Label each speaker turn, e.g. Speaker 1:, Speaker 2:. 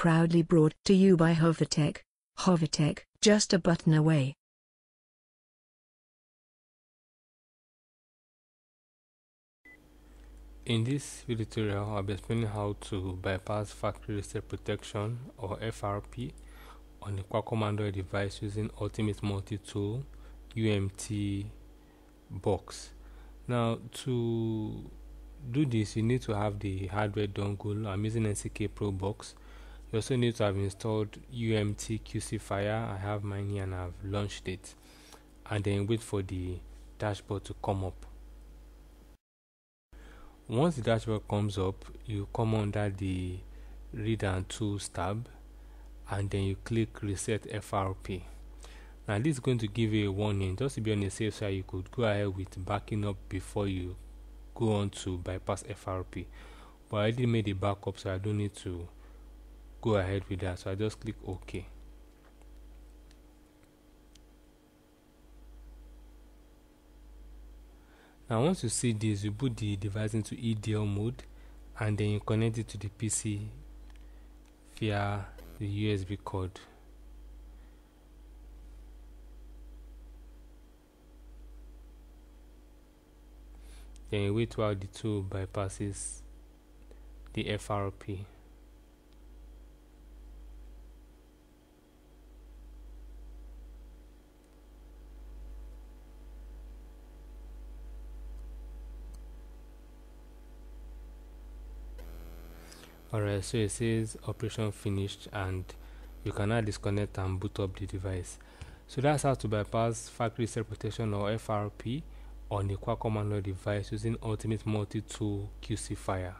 Speaker 1: proudly brought to you by Hovertech. Hovertech, just a button away.
Speaker 2: In this video tutorial, I'll be explaining how to bypass factory reset protection or FRP on a Qualcomm Android device using Ultimate Multi-Tool UMT box. Now to do this you need to have the hardware dongle. I'm using NCK Pro box. You also need to have installed UMT QC Fire. I have mine here and I've launched it and then wait for the dashboard to come up. Once the dashboard comes up, you come under the read and tools tab and then you click reset FRP. Now this is going to give you a warning just to be on the safe side you could go ahead with backing up before you go on to bypass FRP but I already made a backup so I don't need to go ahead with that so I just click OK. Now once you see this you put the device into EDL mode and then you connect it to the PC via the USB cord. Then you wait while the tool bypasses the FRP. Alright, so it says operation finished and you can now disconnect and boot up the device. So that's how to bypass factory reset protection or FRP on a Qualcomm Android device using Ultimate Multi-Tool QC Fire.